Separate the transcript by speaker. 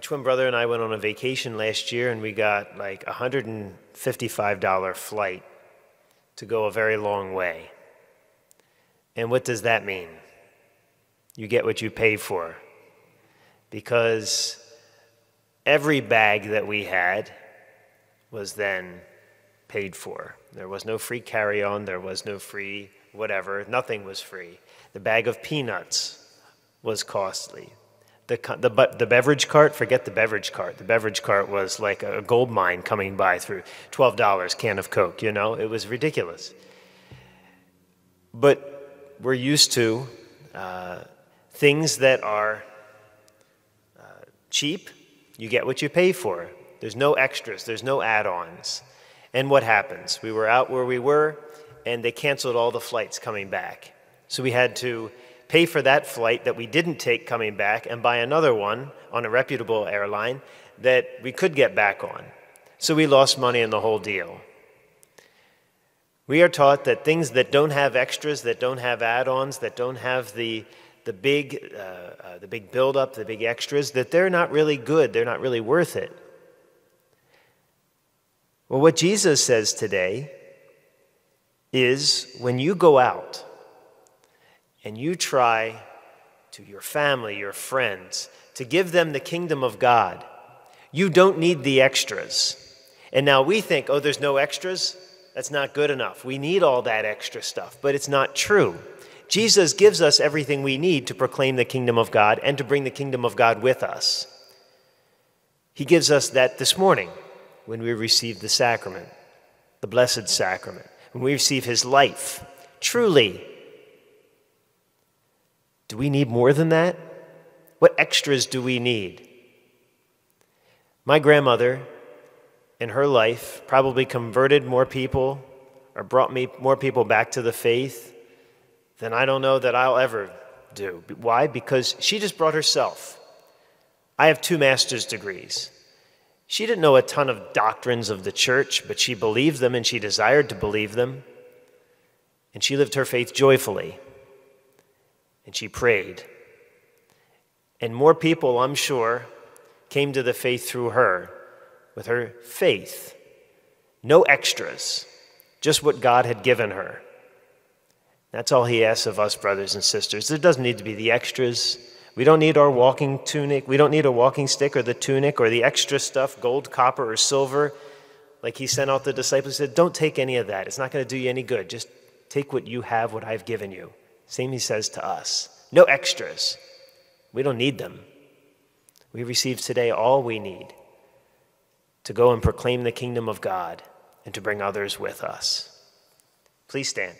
Speaker 1: Twin brother and I went on a vacation last year and we got like a $155 flight to go a very long way. And what does that mean? You get what you pay for. Because every bag that we had was then paid for. There was no free carry on, there was no free whatever, nothing was free. The bag of peanuts was costly. The, the, the beverage cart, forget the beverage cart. The beverage cart was like a gold mine coming by through $12 can of Coke, you know? It was ridiculous. But we're used to uh, things that are uh, cheap, you get what you pay for. There's no extras, there's no add ons. And what happens? We were out where we were, and they canceled all the flights coming back. So we had to pay for that flight that we didn't take coming back and buy another one on a reputable airline that we could get back on. So we lost money in the whole deal. We are taught that things that don't have extras, that don't have add ons, that don't have the, the, big, uh, uh, the big buildup, the big extras, that they're not really good, they're not really worth it. Well, what Jesus says today is when you go out and you try to your family, your friends, to give them the kingdom of God, you don't need the extras. And now we think, oh, there's no extras? That's not good enough. We need all that extra stuff, but it's not true. Jesus gives us everything we need to proclaim the kingdom of God and to bring the kingdom of God with us. He gives us that this morning when we receive the sacrament, the blessed sacrament, when we receive his life. Truly, do we need more than that? What extras do we need? My grandmother, in her life, probably converted more people or brought me more people back to the faith than I don't know that I'll ever do. Why? Because she just brought herself. I have two master's degrees. She didn't know a ton of doctrines of the church, but she believed them and she desired to believe them. And she lived her faith joyfully. And she prayed. And more people, I'm sure, came to the faith through her with her faith. No extras, just what God had given her. That's all he asks of us, brothers and sisters. There doesn't need to be the extras. We don't need our walking tunic. We don't need a walking stick or the tunic or the extra stuff, gold, copper, or silver. Like he sent out the disciples, he said, Don't take any of that. It's not going to do you any good. Just take what you have, what I've given you. Same he says to us. No extras. We don't need them. We receive today all we need to go and proclaim the kingdom of God and to bring others with us. Please stand.